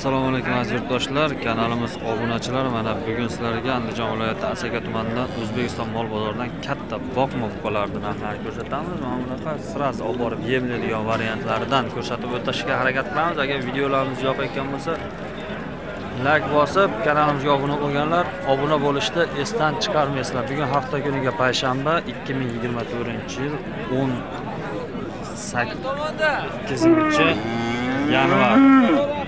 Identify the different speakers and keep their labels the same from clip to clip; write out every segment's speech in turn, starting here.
Speaker 1: assalomu alaykum aziz yurtdoshlar. Kanalimiz obunachilar. Mana bugun sizlarga andijon viloyati asaka tumanidan o'zbekiston mol bozoridan katta boqma buqalarni narxlarini ko'rsatamiz. Mana bunaqa сразу olib borib yemlaydigan variantlaridan ko'rsatib o'tishga harakat qilamiz. Agar videolarimiz yoqayotgan bo'lsa layk bosib kanalimizga obuna bo'lganlar obuna bo'lishni esdan chiqarmaysizlar. Bugun hafta kuniga payshanba 2024 yil 18 yanvar.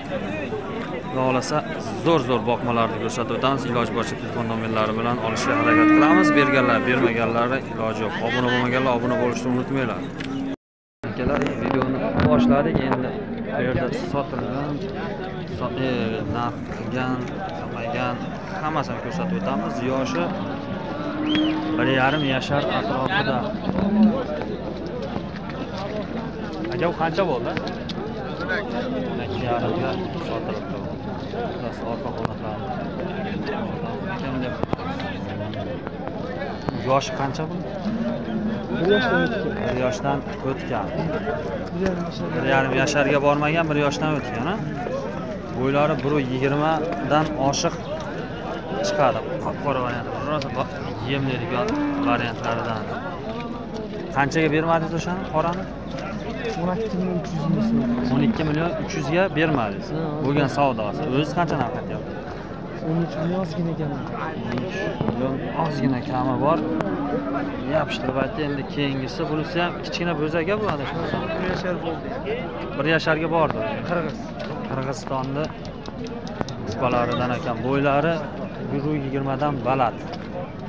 Speaker 1: Xohlasa zo'r zo'r boqmalarni ko'rsatib o'tamiz iloji boricha telefon nomerlari bilan olishga harakat qilamiz. Berganlar bermaganlari iloji yo'q. Obuna bo'lmaganlar obuna bo'lishni unutmanglar. Akalar videoni boshladik. Endi bu yerda sotilgan e, narx qilgan qilmagan hammasini ko'rsatib o'tamiz. Yoshi bir yarim yashar atrofida. Aka u qancha bo'ldi? Ikki yarimga sotilibdi. Burası orqa qanotlarni yoshi qancha bu?
Speaker 2: Bir yoshdan
Speaker 1: o'tgan
Speaker 2: Bir yarim
Speaker 1: yasharga bormagan bir yoshdan o'tgan a? bo'ylari bir yigirmadan oshiq chiqadi qora variant rosa yemlaydigan variantlaridan qanchaga bermadingiz o'shani qorani
Speaker 2: 12 million 300 ming so'm.
Speaker 1: o'n ikki million uch yuzga bermadingiz bo'lgan savdosi o'zi qancha narx aytyapti
Speaker 2: 13 million ozgina ekan.
Speaker 1: million ozgina kami bor yopishtirib aytdi endi keyingisi bunisi ham kichkina bo'zaka bu adashmasam
Speaker 2: Bir yashar bo'ldi.
Speaker 1: bir yasharga bordi
Speaker 2: Qirg'iz.
Speaker 1: qirg'izistonni buqalaridan ekan bo'ylari bir yigirmadan baland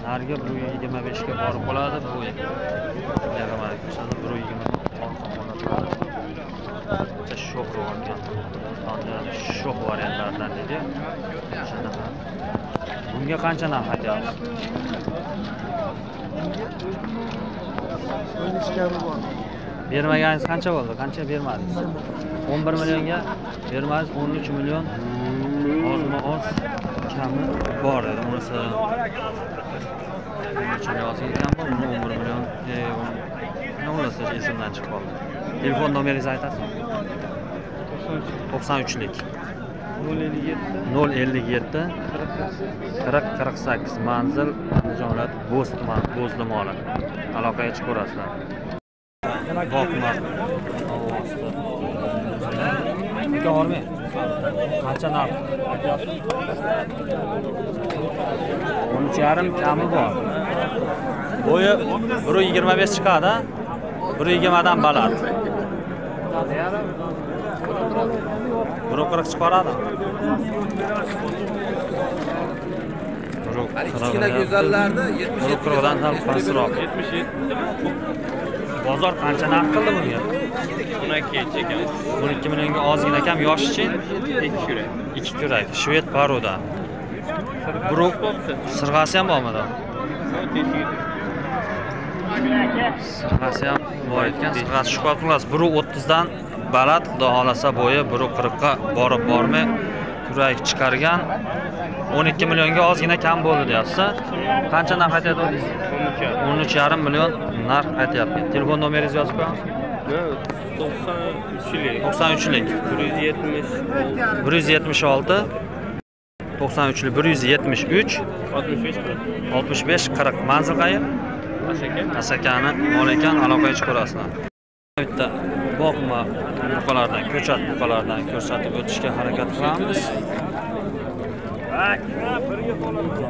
Speaker 1: narigi bir yigirma beshga borib qoladi bu ko'rsatdi bir yigirma bitta sho'x ekan sho'x variantlaridan deydi Shunaqa. bunga qancha narx aytyapsiz
Speaker 2: 13 kabi bor.
Speaker 1: bermaganingiz qancha bo'ldi? Qancha bermadingiz? O'n bir millionga bermadingiz o'n uch million ozma oz kami bor edi. Unisi ekan bu uni o'n bir million e, o'n- xullas esimdan chiqib qoldi telefon nomeringizni aytasizmi
Speaker 2: 93
Speaker 1: to'qson uchlik
Speaker 2: 057
Speaker 1: nol ellik yetti
Speaker 2: 48
Speaker 1: qirq qirq sakkiz. Manzil andijon viloyati bo'z tumani bo'z limoni. Aloqaga chiqib ko'rasizlar. Aka hormang qancha narx o'n uch yarim kami bor. Bo'yi bir yigirma besh chiqadi bir yigirmadan baland bir qirq chiqaradi
Speaker 3: kichkina go'zallarni
Speaker 1: bir qirqdan ham pastroq. bozor qancha narx qildi bunga?
Speaker 3: O'n ikki ekan
Speaker 1: o'n ikki millionga ozgina kam yoshi
Speaker 3: ikki kurak
Speaker 1: ikki kurak shved paroda buru sirg'asi ham bormidi sirg'asi ham bor ekan sirg'asi shuhrat xullas biri o'ttizdan baland xudo xohlasa bo'yi biri qirqqa borib bormay kurak chiqargan. o'n ikki millionga ozgina kam bo'ldi deyapsiz qancha narx aytyapti o'n uch yarim million narx aytyapti. Telefon nomeringizni yozib qo'yamiz
Speaker 3: to'qson uchlik.
Speaker 1: To'qson uchlik.
Speaker 3: bir yuz yetmish
Speaker 1: bir yuz yetmish olti. To'qson uchlik bir yuz yetmish uch.
Speaker 3: oltmish besh qirq.
Speaker 1: manzil qayer asakani. Mol ekan aloqaga chiqib ko'rasizlar. Bitta boqma buqalardan ko'chat buqalardan ko'rsatib o'tishga harakat qilamiz.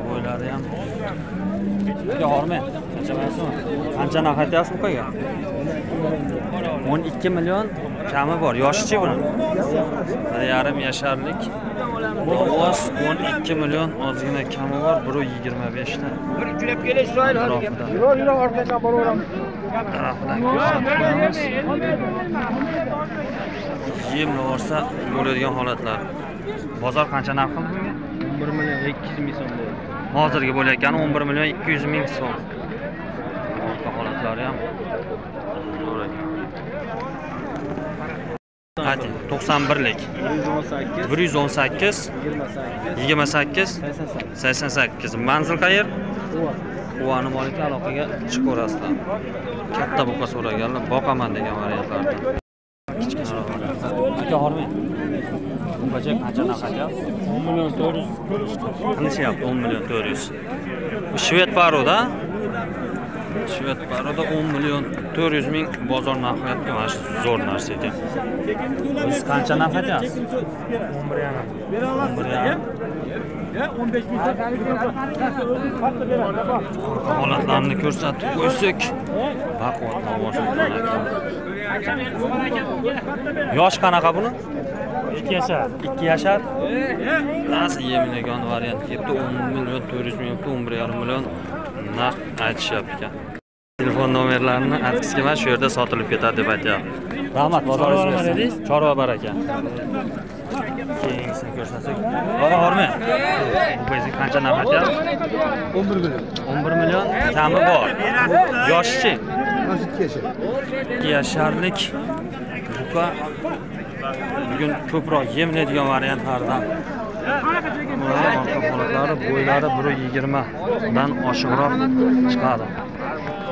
Speaker 1: Bo'ylari ham yormi qancha narx aytyapsiz buqaga o'n ikki million kami bor. Yoshichi buni? Bir yarim yasharlik. Ovoz o'n ikki million ozgina kami bor. Bir yigirma beshta atrofida.
Speaker 2: Yur, yur, orqaga boraveramiz.
Speaker 1: tarafidan ko'rsatib yemni olsa bo'ladigan holatlar. Bozor qancha narx qildi bunga?
Speaker 3: 1 million 200 ming so'm bo'ldi
Speaker 1: hozirgi bo'layotgani o'n bir million ikki yuz ming so'm. Orqa holatlari ham. Zo'r ekan ayting to'qson birlik.
Speaker 3: 118
Speaker 1: bir yuz o'n sakkiz
Speaker 3: 28
Speaker 1: yigirma sakkiz
Speaker 3: 88
Speaker 1: sakson sakkiz manzil qayer
Speaker 2: Quva.
Speaker 1: quvani molika aloqaga chiqaverasizlar katta buqa so'raganlar boqaman degan variantlardan kichkinaroq aka hormang ko'pacha qancha narx aytyapsiz
Speaker 2: 10 million 400.
Speaker 1: qilishyapti 10 million 400 bu shved paroda shved 10 million 400 ming bozor narxi aytdi mana shu zo'r narsa ekan. Siz qancha narx aytyapsiz
Speaker 2: 11 yarim.
Speaker 1: 11 yarim holatlarini ko'rsatib qo'ysak baquvvat yosh qanaqa buni?
Speaker 2: 2 yashar.
Speaker 1: ikki yashar. Nasl yemilagan variant kelibdi o'n million to'rt yuz ming o'n bir yarim million narx aytishyapti. Ekan telefon nomerlarini aytgisi kelmadi shu yerda sotilib ketadi deb aytyapti. Rahmat bozoringiz bersin
Speaker 2: dedingiz?
Speaker 1: chorva baraka. Keyingisini ko'rsasak og'a hormang bu qizni qancha narx aytyapsiz
Speaker 2: 11 million.
Speaker 1: o'n bir million. Kami bor. Yoshi
Speaker 2: Mana 2 yashar.
Speaker 1: ikki yasharlik. Buqa bugun ko'proq yemlaydigan variantlardan Ular bo'ylari bir yigirmadan oshiqroq chiqadi.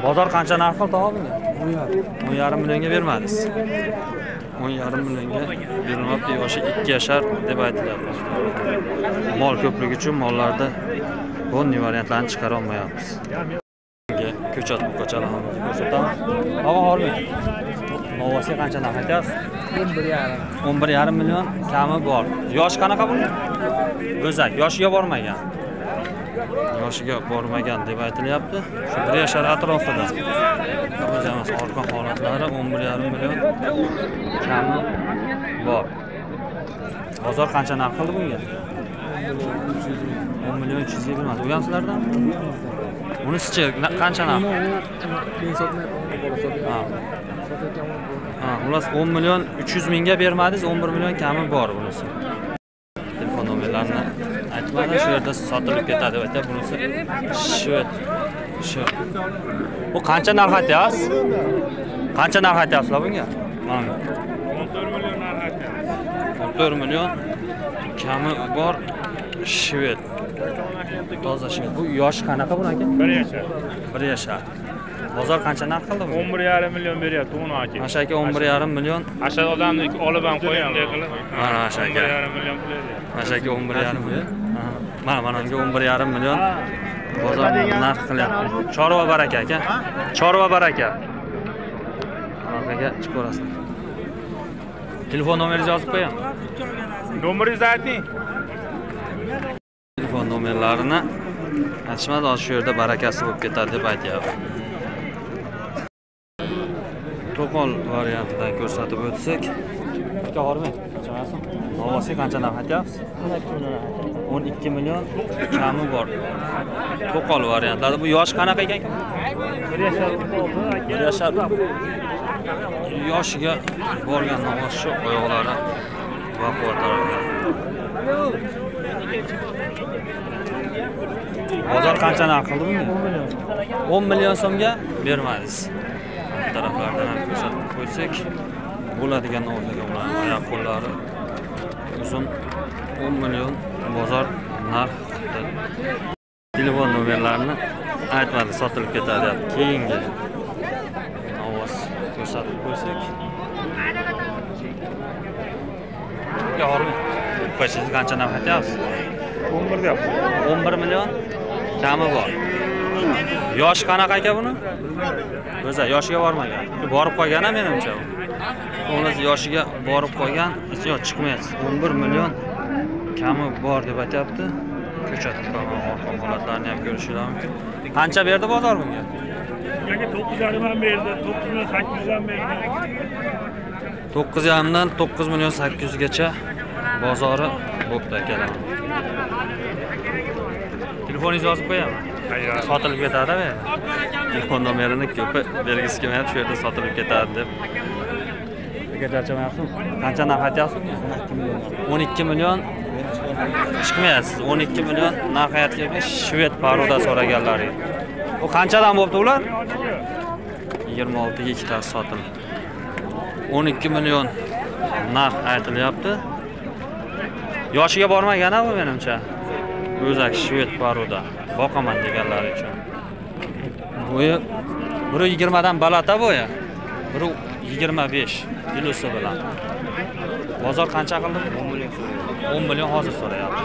Speaker 1: Bozor qancha narx qildi tog'a bunga o'n yarim millionga bermadingiz. O'n yarim millionga berilmabdi yoshi ikki yashar deb aytilyapti mol ko'pligi uchun mollarda bunday variantlarni chiqara olmayapmiz. Ko'chat ko'chalarni ko'rsatamiz. Og'a hormang novvosiga qancha narx aytyapsiz?
Speaker 2: 11 yarim.
Speaker 1: o'n bir yarim million kami bor. Yoshi qanaqa buni o'zak yoshiga bormagan. Yoshiga bormagan deb aytilyapti. Shu bir yashar atrofida. Orqa holatlari o'n bir yarim million kami bor. Bozor qancha narx qildi bunga? O'n million uch yuzga bermadi u ham sizlardanmi bunisichi na- qancha narx
Speaker 2: Men sotmayapman, bola sotyapti.
Speaker 1: Ha.
Speaker 2: Sotayotgan
Speaker 1: Ha, xullas 10 million 300 mingga bermadingiz 11 million kami bor bunisi. Telefon nomerlarini aytmadi shu yerda sotilib ketadi deb aytyapti bunisi shved shu bu qancha narx aytyapsiz? Qancha narx aytyapsizlar bunga? Mana. 14 million kami bor shved toza shved bu yoshi qanaqa buni aka
Speaker 4: bir yashar.
Speaker 1: Bir yashar bozor qancha narx qildi bu
Speaker 4: o'n bir yarim million beryapti uni aka
Speaker 1: Masha aka 11 yarim million
Speaker 4: asha odamni olib ham qo'y bunday qilib
Speaker 1: Mana
Speaker 4: o'n
Speaker 1: aka.
Speaker 4: bir yarim million pul beryapti
Speaker 1: Masha aka 11 yarim million. Mana mana unga 11 yarim million bozor narx qilyapti. Chorva baraka aka. Chorva baraka. Orqaga chiqib ko'rasizlar. Telefon nomeringizni yozib qo'ying.
Speaker 4: nomeringizni ayting
Speaker 1: Telefon nomerlarini aytishmadi, hozir shu yerda barakasi bo'lib ketadi deb aytyapti. To'qol variantidan ko'rsatib o'tsak, hormang. Novosiga qancha narx aytyapsiz? 12 million kami bor. To'qol variantlari. Bu yosh qanaqa ekan?
Speaker 2: 1 yashar.
Speaker 1: Bir yashar. Yoshiga borgan namoz shu oyoqlari. Bozor qancha narx qildi bunga? 10 million so'mga bermadingiz. Taraflardan ham qo'ysak, bo'ladigan o'ziga ular oyoq qo'llari uzun 10 million bozor narx telefon nomerlarini aytmadi sotilib ketadi deyapti. Keyingi ovoz ko'rsatib qo'ysak yormi qo'yishingiz qancha narx aytyapsiz
Speaker 4: 11 deyapti.
Speaker 1: 11 million kami bor yoshi qanaqa aka buni? O'zi yoshiga bormagan. Borib qolgan menimcha u. Xullas yoshiga borib qolgan yo'q chiqmayapti. 11 million kami bor deb aytyapti. Orqa holatlarini ham ko'rishingiz mumkin. Qancha berdi bozor bunga?
Speaker 4: Yoki to'qqiz yarim ham berdi to'qqiz million sakkiz yuz ham berdi.
Speaker 1: To'qqiz yarimdan to'qqiz million sakkiz yuzgacha bozori bo'pti akalar. Telefoningizni yozib qo'yaman. Sotilib ketadi bu telefon nomerini ko'pi bergisi kelmayapti shu yerda sotilib ketadi deb. Aka charchamayapsizmi qancha narx o'n ikki million. Chiqmayapsiz. O'n ikki million narx aytgan shved paroda so'raganlar edi bu qanchadan bo'libdi ular? Yigirma oltiga ikkitasi sotildi. O'n ikki million narx aytilyapti. Yoshiga bormagan bu menimcha o'zak shved paroda boqaman deganlari uchun. Bo'yi bir yigirmadan baland bo'yi bir yigirma besh kilosi bilan. Bozor qancha qildi o'n million o'n million hozir so'rayapti.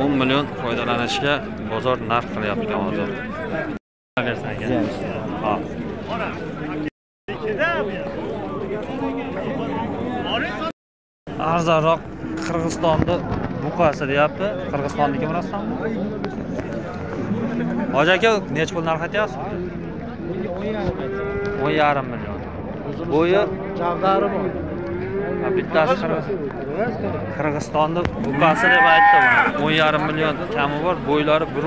Speaker 1: o'n million foydalanishga bozor narx qilyapti hozir arzonroq qirg'izistonni buqasi deyapti? Qirg'izistonniki rostmi hoji aka nechi pul narx aytyapsiz? O'n yarim million. Bo'yi?
Speaker 2: Javdari bor.
Speaker 1: Bittasi qirg'iz qirg'izistonni buqasi deb aytdi o'n yarim million kami bor bo'ylari bir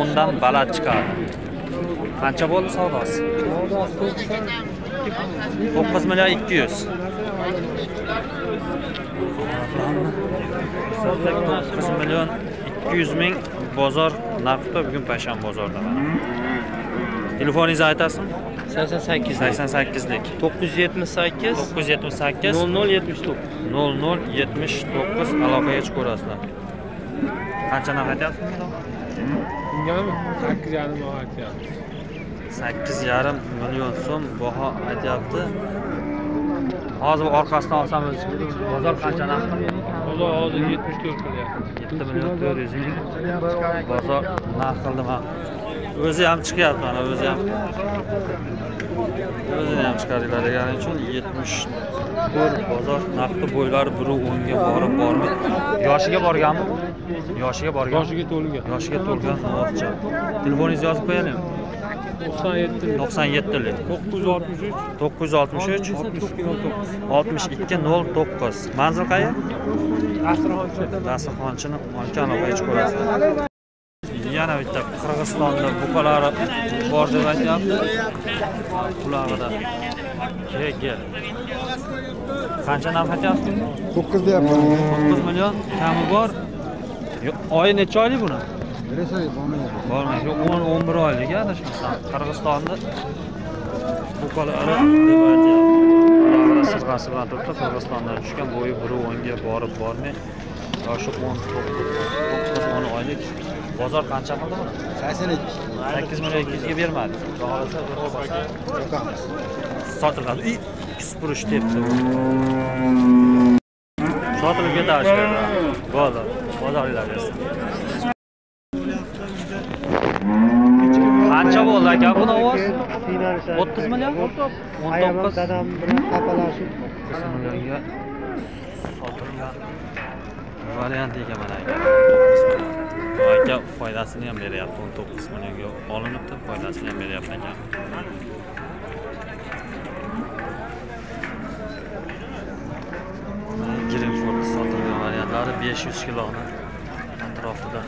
Speaker 1: o'ndan baland chiqadi. Qancha bo'ldi savdosi to'qqiz million ikki yuz. To'qqiz million ikki yuz ming bozor narxda bugun payshanba bozorda telefoningizni aytasizmi
Speaker 3: sakson sakkiz.
Speaker 1: Sakson sakkizlik
Speaker 3: to'qqiz yuz yetmish sakkiz.
Speaker 1: To'qqiz yuz yetmish sakkiz.
Speaker 3: Nol nol yetmish to'qqiz.
Speaker 1: Nol nol yetmish to'qqiz. Aloqaga chiqib ko'rasizlar qancha narx aytyapsiz
Speaker 2: bungami sakkiz yarim ming aytyapti
Speaker 1: sakkiz yarim million so'm baho aytyapti. Hozir orqasidan olsam o'zi bozor qancha narx
Speaker 2: bozor hozir yetmish to'rt qilyapti
Speaker 1: yetti million to'rt yuz ming. Bozor narx qildim ha o'zi ham chiqyapti mana o'zi ham. O'zini ham chiqaringlar degani uchun yetmish to'rt bozor narxi bo'ylari bir o'nga borib bormay yoshiga borganmi bu? Yoshiga borgan.
Speaker 2: Yoshiga to'lgan.
Speaker 1: Yoshiga to'lgan mo'g'izcha telefoningizni yozib qo'yalaymi
Speaker 2: to'qson yetti
Speaker 1: to'qson yettilik
Speaker 2: to'qqiz yuz oltmish uch
Speaker 1: to'qqiz yuz oltmish uch
Speaker 2: oltmish ikki nol to'qqiz
Speaker 1: oltmish ikki nol to'qqiz manzil qayer
Speaker 2: dasturxonchi
Speaker 1: dasturxonchini olkan aloqaga chiqib ko'rasizlar yana bitta qirg'izistonda buqalari bor deb aytyapti. Qulog'ida kegel qancha narx aytyapsiz
Speaker 5: to'qqiz deyapman.
Speaker 1: To'qqiz million. Kami bor. Oyi necha oylik buni bormaydi yo'q o'n o'n bir oylik adashmasam qirg'izistonni sirg'asi bilan turibdi qirg'izistondan tushgan bo'yi bir o'nga borib bormay yoshi o'n to'qqiz to'qqiz o'n oylik bozor qancha qildi buni?
Speaker 5: Sakson ikki.
Speaker 1: Sakkiz million ikki yuzga bermadi. Sotiladi. I supurish debdi sotilib yerda. Bo'ldi. Bozoringlar bersin qancha bo'ldi aka buni ovoz o'ttiz million o'n to'qqiz
Speaker 5: dadam bilan kapalashib
Speaker 1: o'ttiz millionga sotilgan variant ekan mana aka. Aka foydasini ham beryapti o'n to'qqiz millionga olinibdi foydasini ham beryapti ekan. Greenford sotilgan variantlari 500 kiloni atrofida